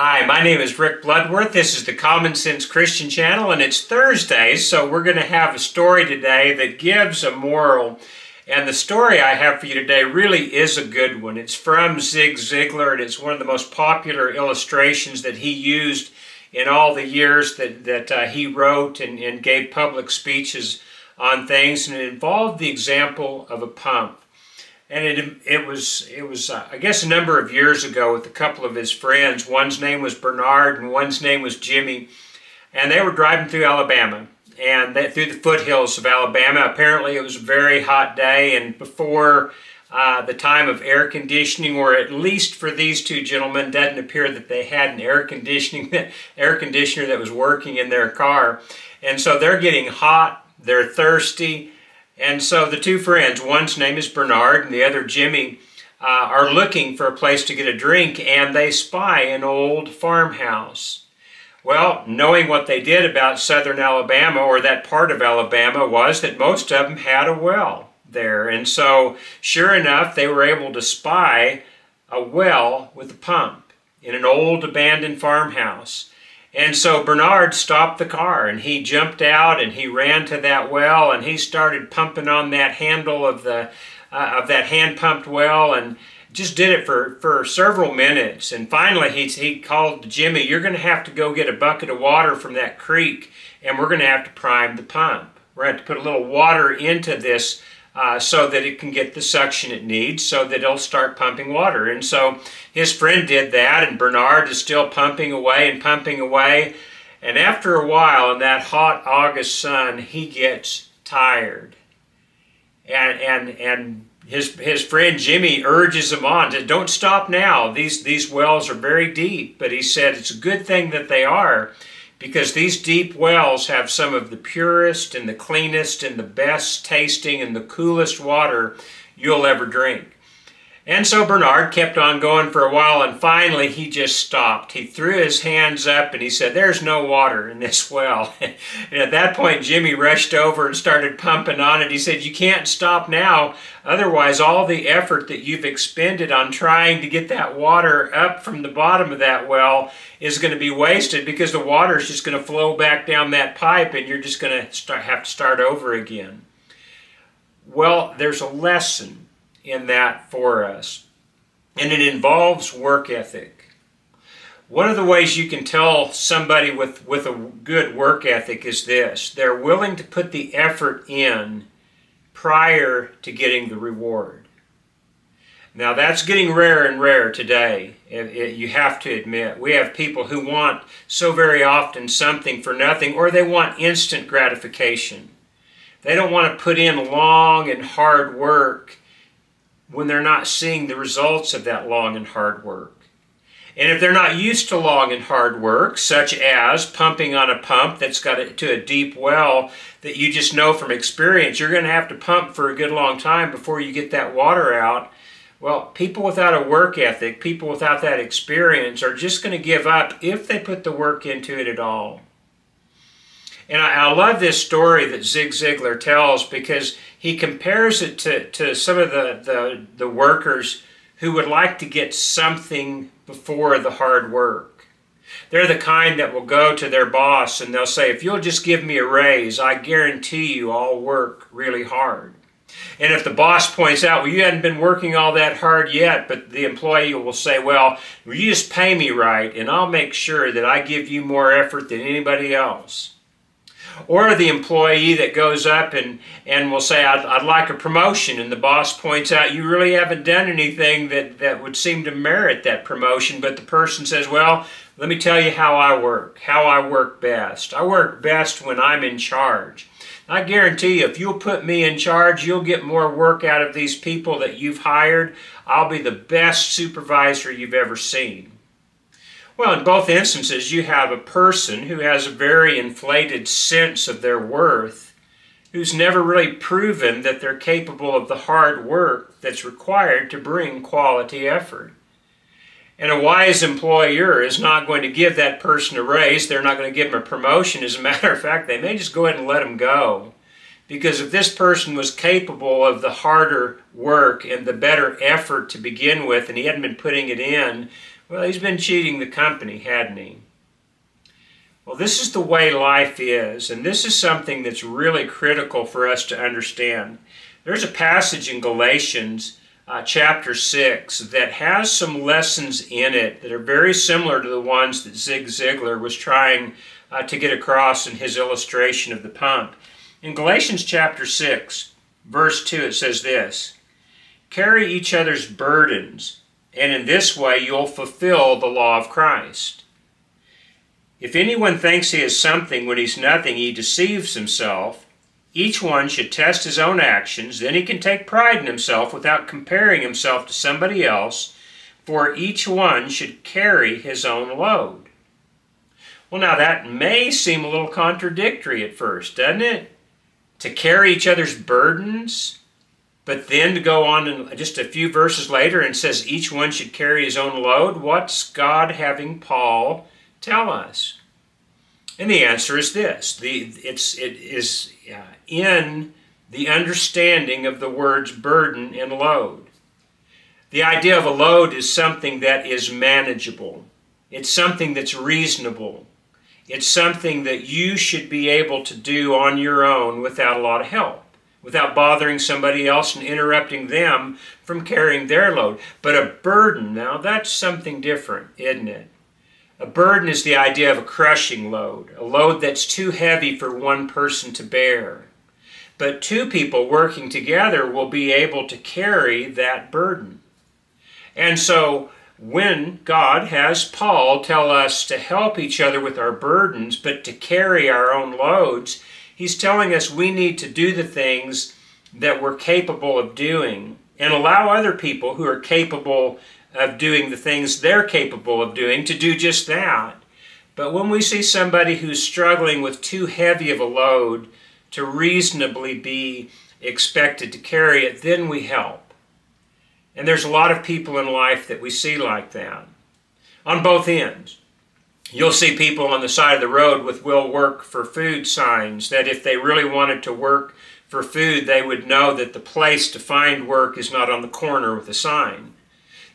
Hi, my name is Rick Bloodworth. This is the Common Sense Christian Channel, and it's Thursday, so we're going to have a story today that gives a moral. And the story I have for you today really is a good one. It's from Zig Ziglar, and it's one of the most popular illustrations that he used in all the years that, that uh, he wrote and, and gave public speeches on things, and it involved the example of a pump and it it was it was uh, I guess a number of years ago with a couple of his friends. One's name was Bernard and one's name was Jimmy, and they were driving through Alabama and they, through the foothills of Alabama. Apparently, it was a very hot day, and before uh, the time of air conditioning, or at least for these two gentlemen, doesn't appear that they had an air conditioning air conditioner that was working in their car, and so they're getting hot. They're thirsty and so the two friends, one's name is Bernard and the other Jimmy, uh, are looking for a place to get a drink and they spy an old farmhouse. Well, knowing what they did about southern Alabama or that part of Alabama was that most of them had a well there. And so, sure enough, they were able to spy a well with a pump in an old abandoned farmhouse. And so Bernard stopped the car and he jumped out and he ran to that well and he started pumping on that handle of the uh, of that hand pumped well and just did it for, for several minutes. And finally he, he called Jimmy, you're going to have to go get a bucket of water from that creek and we're going to have to prime the pump. We're going to have to put a little water into this uh, so that it can get the suction it needs so that it'll start pumping water. And so his friend did that, and Bernard is still pumping away and pumping away. And after a while, in that hot August sun, he gets tired. And, and, and his, his friend Jimmy urges him on to don't stop now. These, these wells are very deep. But he said it's a good thing that they are because these deep wells have some of the purest and the cleanest and the best tasting and the coolest water you'll ever drink. And so Bernard kept on going for a while and finally he just stopped. He threw his hands up and he said, There's no water in this well. and at that point, Jimmy rushed over and started pumping on it. He said, You can't stop now. Otherwise, all the effort that you've expended on trying to get that water up from the bottom of that well is going to be wasted because the water is just going to flow back down that pipe and you're just going to have to start over again. Well, there's a lesson in that for us. And it involves work ethic. One of the ways you can tell somebody with, with a good work ethic is this they're willing to put the effort in prior to getting the reward. Now, that's getting rare and rare today, it, it, you have to admit. We have people who want so very often something for nothing, or they want instant gratification. They don't want to put in long and hard work when they're not seeing the results of that long and hard work. And if they're not used to long and hard work, such as pumping on a pump that's got it to a deep well that you just know from experience, you're going to have to pump for a good long time before you get that water out. Well, people without a work ethic, people without that experience, are just going to give up if they put the work into it at all. And I, I, love this story that Zig Ziglar tells because he compares it to, to some of the, the, the workers who would like to get something before the hard work. They're the kind that will go to their boss and they'll say, if you'll just give me a raise, I guarantee you I'll work really hard. And if the boss points out, well, you hadn't been working all that hard yet, but the employee will say, well, you just pay me right, and I'll make sure that I give you more effort than anybody else. Or the employee that goes up and, and will say, I'd, I'd like a promotion, and the boss points out, you really haven't done anything that, that would seem to merit that promotion, but the person says, well, let me tell you how I work, how I work best. I work best when I'm in charge. I guarantee you, if you'll put me in charge, you'll get more work out of these people that you've hired. I'll be the best supervisor you've ever seen. Well, in both instances, you have a person who has a very inflated sense of their worth, who's never really proven that they're capable of the hard work that's required to bring quality effort. And a wise employer is not going to give that person a raise. They're not going to give them a promotion. As a matter of fact, they may just go ahead and let them go. Because if this person was capable of the harder work and the better effort to begin with, and he hadn't been putting it in, Well, he's been cheating the company, hadn't he? Well, this is the way life is, and this is something that's really critical for us to understand. There's a passage in Galatians uh, chapter 6 that has some lessons in it that are very similar to the ones that Zig Ziglar was trying uh, to get across in his illustration of the pump. In Galatians chapter 6, verse 2, it says this Carry each other's burdens, and in this way you'll fulfill the law of Christ. If anyone thinks he is something when he's nothing, he deceives himself. Each one should test his own actions, then he can take pride in himself without comparing himself to somebody else, for each one should carry his own load. Well, now that may seem a little contradictory at first, doesn't it? To carry each other's burdens, but then to go on and just a few verses later and says each one should carry his own load. What's God having Paul tell us? And the answer is this: the it's it is uh, in the understanding of the words burden and load. The idea of a load is something that is manageable. It's something that's reasonable. It's something that you should be able to do on your own without a lot of help, without bothering somebody else and interrupting them from carrying their load. But a burden, now that's something different, isn't it? A burden is the idea of a crushing load, a load that's too heavy for one person to bear. But two people working together will be able to carry that burden. And so when God has Paul tell us to help each other with our burdens, but to carry our own loads, he's telling us we need to do the things that we're capable of doing and allow other people who are capable of doing the things they're capable of doing to do just that. But when we see somebody who's struggling with too heavy of a load to reasonably be expected to carry it, then we help. And there's a lot of people in life that we see like that on both ends. You'll see people on the side of the road with will work for food signs that if they really wanted to work for food, they would know that the place to find work is not on the corner with a sign.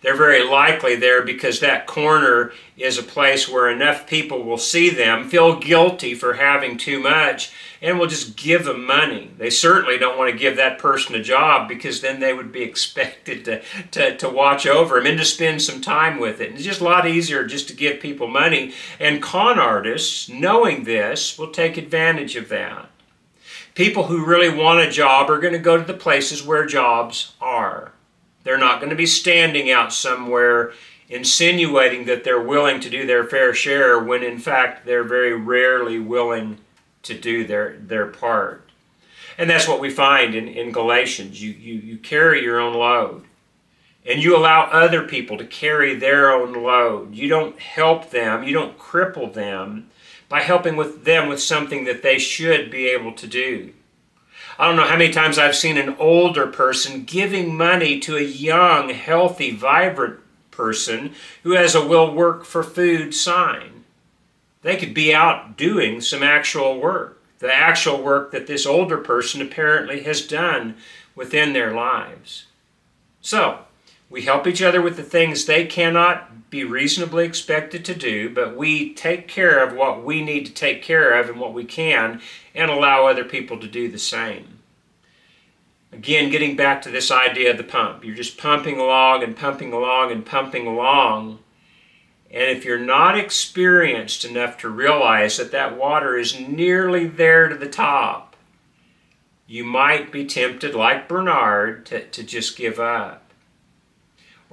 They're very likely there because that corner is a place where enough people will see them, feel guilty for having too much, and will just give them money. They certainly don't want to give that person a job because then they would be expected to, to, to watch over them and to spend some time with it. And it's just a lot easier just to give people money. And con artists, knowing this, will take advantage of that. People who really want a job are going to go to the places where jobs are. They're not going to be standing out somewhere insinuating that they're willing to do their fair share when in fact they're very rarely willing to do their, their part. And that's what we find in, in Galatians. You, you, you carry your own load. And you allow other people to carry their own load. You don't help them, you don't cripple them by helping with them with something that they should be able to do. I don't know how many times I've seen an older person giving money to a young, healthy, vibrant person who has a will work for food sign. They could be out doing some actual work, the actual work that this older person apparently has done within their lives. So, we help each other with the things they cannot be reasonably expected to do, but we take care of what we need to take care of and what we can, and allow other people to do the same. Again, getting back to this idea of the pump. You're just pumping along and pumping along and pumping along. And if you're not experienced enough to realize that that water is nearly there to the top, you might be tempted, like Bernard, to, to just give up.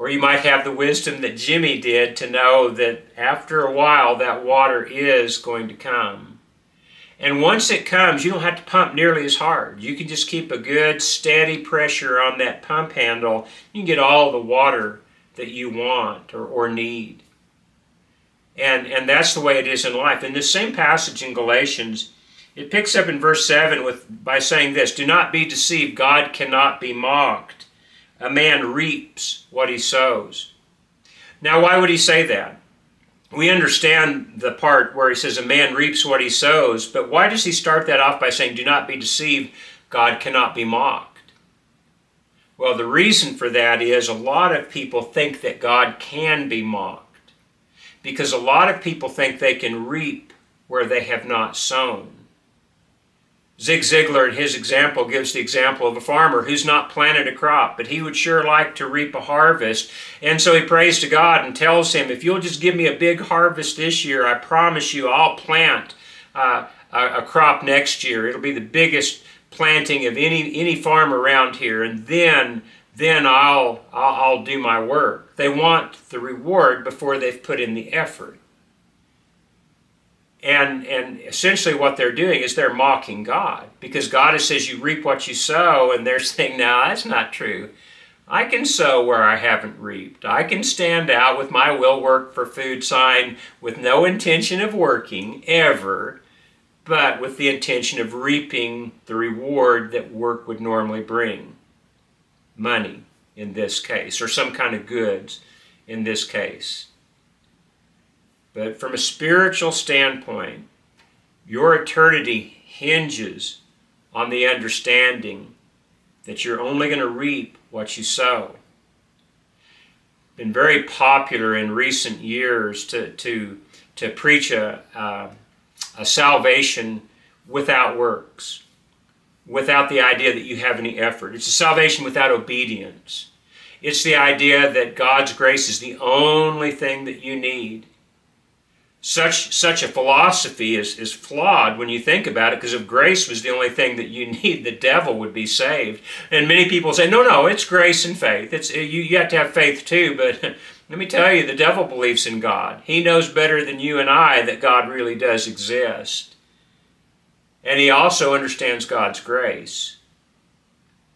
Or you might have the wisdom that Jimmy did to know that after a while that water is going to come. And once it comes, you don't have to pump nearly as hard. You can just keep a good steady pressure on that pump handle. You can get all the water that you want or, or need. And, and that's the way it is in life. In this same passage in Galatians, it picks up in verse 7 with, by saying this Do not be deceived, God cannot be mocked. A man reaps what he sows. Now, why would he say that? We understand the part where he says a man reaps what he sows, but why does he start that off by saying, Do not be deceived, God cannot be mocked? Well, the reason for that is a lot of people think that God can be mocked. because a lot of people think they can reap where they have not sown. Zig Ziglar, in his example, gives the example of a farmer who's not planted a crop, but he would sure like to reap a harvest. And so he prays to God and tells him, If you'll just give me a big harvest this year, I promise you I'll plant uh, a, crop next year. It'll be the biggest planting of any, any farm around here. And then then I'll, I'll, I'll do my work. They want the reward before they've put in the effort. And, and essentially what they're doing is they're mocking God because God says you reap what you sow and they're saying, no, that's not true. I can sow where I haven't reaped. I can stand out with my will work for food sign with no intention of working ever, but with the intention of reaping the reward that work would normally bring. Money in this case, or some kind of goods in this case. But from a spiritual standpoint, your eternity hinges on the understanding that you're only going to reap what you sow. Been very popular in recent years to, to, to preach a, uh, a salvation without works, without the idea that you have any effort. It's a salvation without obedience. It's the idea that God's grace is the only thing that you need such such a philosophy is, is flawed when you think about it because if grace was the only thing that you need the devil would be saved. And many people say no no it's grace and faith. It's you, you have to have faith too. But let me tell you the devil believes in god. He knows better than you and i that god really does exist. And he also understands god's grace.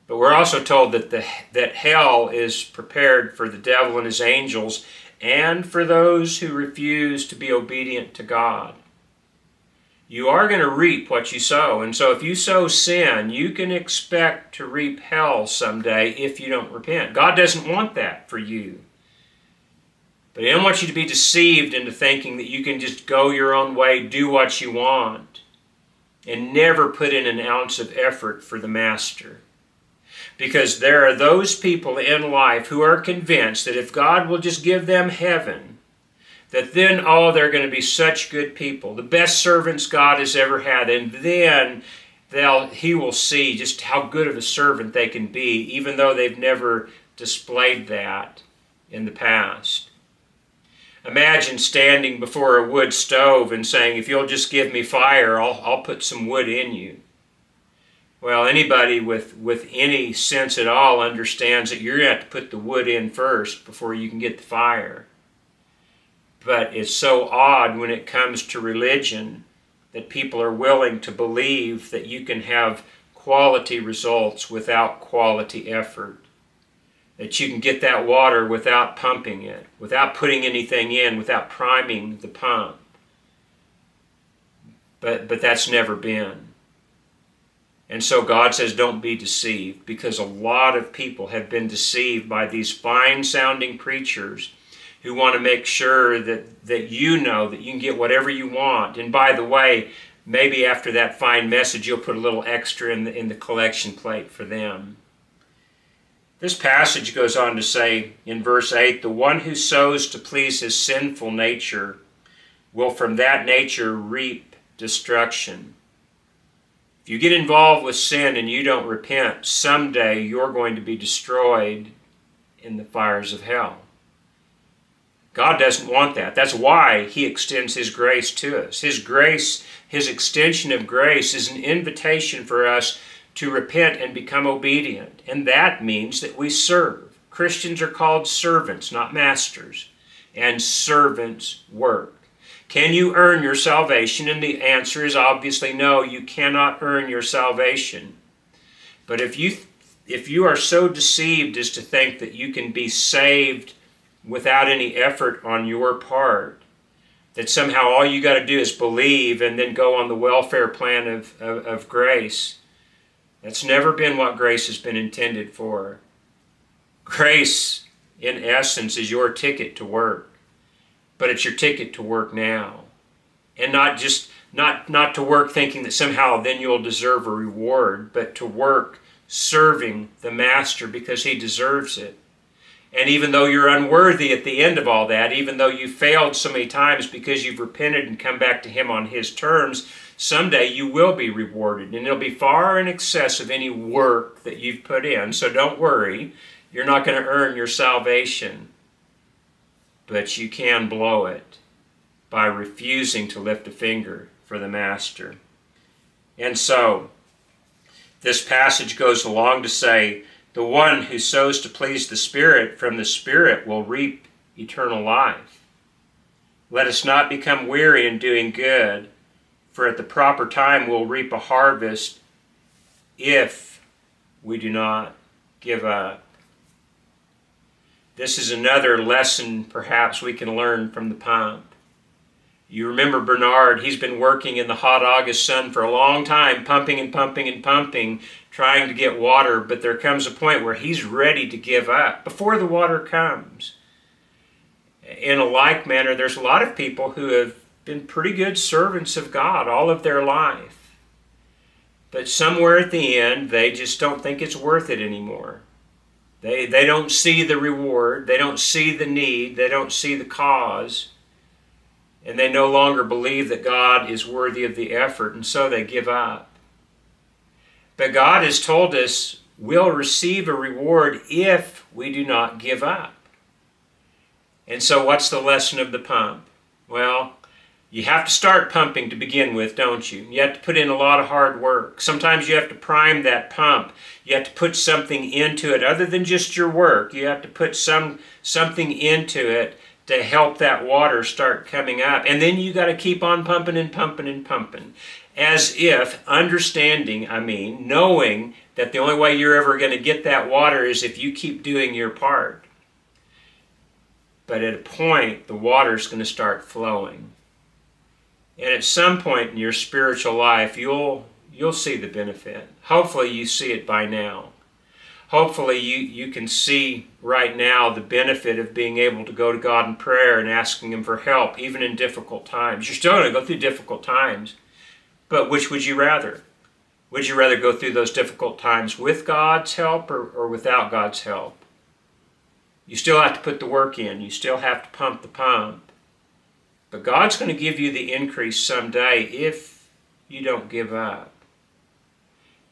But we're also told that the that hell is prepared for the devil and his angels and for those who refuse to be obedient to God. You are going to reap what you sow. And so if you sow sin, you can expect to reap hell someday if you don't repent. God doesn't want that for you. But He doesn't want you to be deceived into thinking that you can just go your own way, do what you want, and never put in an ounce of effort for the Master. Because there are those people in life who are convinced that if God will just give them heaven, that then, oh, they're going to be such good people, the best servants God has ever had, and then they'll, He will see just how good of a servant they can be, even though they've never displayed that in the past. Imagine standing before a wood stove and saying, if you'll just give me fire, I'll, I'll put some wood in you. Well, anybody with, with any sense at all understands that you're going to have to put the wood in first before you can get the fire. But it's so odd when it comes to religion that people are willing to believe that you can have quality results without quality effort. That you can get that water without pumping it, without putting anything in, without priming the pump. But, but that's never been. And so God says, don't be deceived, because a lot of people have been deceived by these fine sounding preachers who want to make sure that, that you know that you can get whatever you want. And by the way, maybe after that fine message, you'll put a little extra in the, in the collection plate for them. This passage goes on to say in verse 8 the one who sows to please his sinful nature will from that nature reap destruction. If you get involved with sin and you don't repent, someday you're going to be destroyed in the fires of hell. God doesn't want that. That's why He extends His grace to us. His grace, His extension of grace, is an invitation for us to repent and become obedient. And that means that we serve. Christians are called servants, not masters. And servants work. Can you earn your salvation? And the answer is obviously no, you cannot earn your salvation. But if you if you are so deceived as to think that you can be saved without any effort on your part, that somehow all you got to do is believe and then go on the welfare plan of, of, of grace, that's never been what grace has been intended for. Grace, in essence, is your ticket to work but it's your ticket to work now. And not just not not to work thinking that somehow then you'll deserve a reward, but to work serving the master because he deserves it. And even though you're unworthy at the end of all that, even though you failed so many times because you've repented and come back to Him on His terms, someday you will be rewarded. And it'll be far in excess of any work that you've put in. So don't worry. You're not going to earn your salvation. But you can blow it by refusing to lift a finger for the Master. And so, this passage goes along to say, the one who sows to please the Spirit from the Spirit will reap eternal life. Let us not become weary in doing good, for at the proper time we'll reap a harvest if we do not give up. This is another lesson perhaps we can learn from the pump. You remember Bernard, he's been working in the hot August sun for a long time, pumping and pumping and pumping, trying to get water, but there comes a point where he's ready to give up before the water comes. In a like manner, there's a lot of people who have been pretty good servants of God all of their life. But somewhere at the end, they just don't think it's worth it anymore. They, they don't see the reward, they don't see the need, they don't see the cause and they no longer believe that God is worthy of the effort, and so they give up. But God has told us we'll receive a reward if we do not give up. And so, what's the lesson of the pump? Well, you have to start pumping to begin with, don't you? You have to put in a lot of hard work. Sometimes you have to prime that pump. You have to put something into it other than just your work. You have to put some something into it to help that water start coming up. And then you got to keep on pumping and pumping and pumping. As if understanding, I mean, knowing that the only way you're ever going to get that water is if you keep doing your part. But at a point, the water's going to start flowing. And at some point in your spiritual life, you'll you'll see the benefit. Hopefully you see it by now hopefully you, you can see right now the benefit of being able to go to God in prayer and asking Him for help, even in difficult times. You're still going to go through difficult times, but which would you rather? Would you rather go through those difficult times with God's help or, or without God's help? You still have to put the work in. You still have to pump the pump. But God's going to give you the increase someday if you don't give up.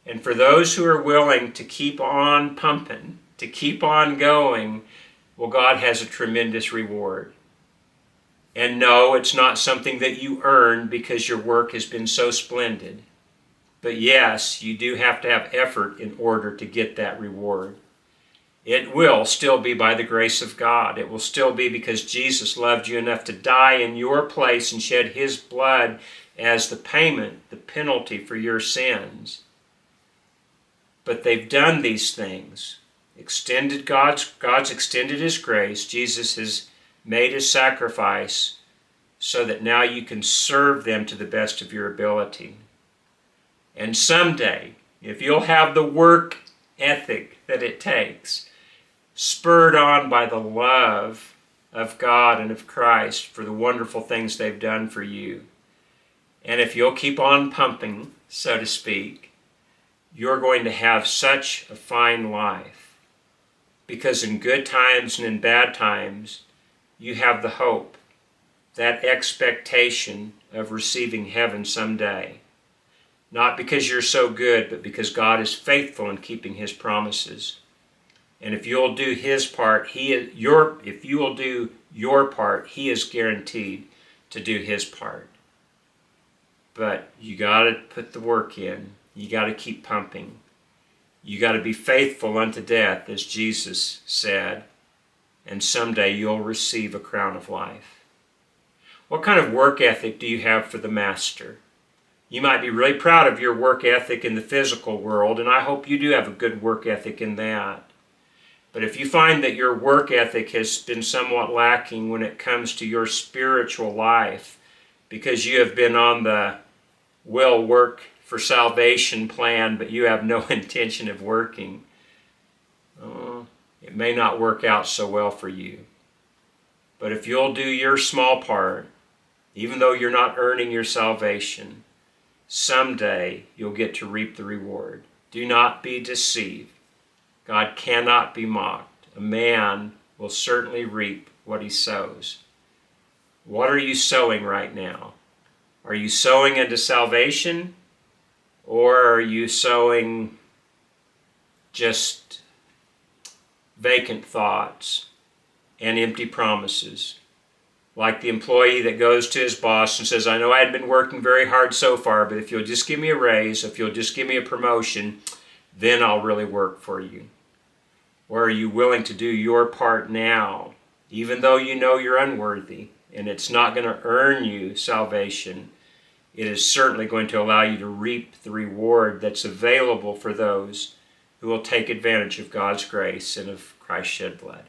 And for those who are willing to keep on pumping, to keep on going, well, God has a tremendous reward. And no, it's not something that you earn because your work has been so splendid. But yes, you do have to have effort in order to get that reward. It will still be by the grace of God. It will still be because Jesus loved you enough to die in your place and shed his blood as the payment, the penalty for your sins. But they've done these things. Extended God's God's extended his grace. Jesus has made his sacrifice so that now you can serve them to the best of your ability. And someday, if you'll have the work ethic that it takes, spurred on by the love of God and of Christ for the wonderful things they've done for you, and if you'll keep on pumping, so to speak, you're going to have such a fine life. Because in good times and in bad times, you have the hope, that expectation of receiving heaven someday. Not because you're so good, but because God is faithful in keeping His promises. And if you'll do His part, He is, your if you will do your part, He is guaranteed to do His part. But you got to put the work in. You got to keep pumping. You got to be faithful unto death, as Jesus said, and someday you'll receive a crown of life. What kind of work ethic do you have for the Master? You might be really proud of your work ethic in the physical world, and I hope you do have a good work ethic in that. But if you find that your work ethic has been somewhat lacking when it comes to your spiritual life, because you have been on the will work for salvation plan, but you have no intention of working, uh, it may not work out so well for you. But if you'll do your small part, even though you're not earning your salvation, someday you'll get to reap the reward. Do not be deceived. God cannot be mocked. A man will certainly reap what he sows. What are you sowing right now? Are you sowing into salvation or are you sowing just vacant thoughts and empty promises? Like the employee that goes to his boss and says, I know I've been working very hard so far, but if you'll just give me a raise, if you'll just give me a promotion, then I'll really work for you. Or are you willing to do your part now, even though you know you're unworthy and it's not going to earn you salvation? It is certainly going to allow you to reap the reward that's available for those who will take advantage of God's grace and of Christ's shed blood.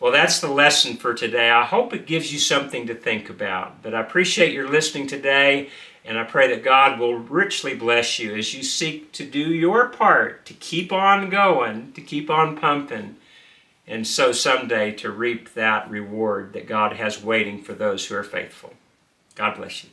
Well, that's the lesson for today. I hope it gives you something to think about. But I appreciate your listening today, and I pray that God will richly bless you as you seek to do your part to keep on going, to keep on pumping, and so someday to reap that reward that God has waiting for those who are faithful. God bless you.